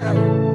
Bye.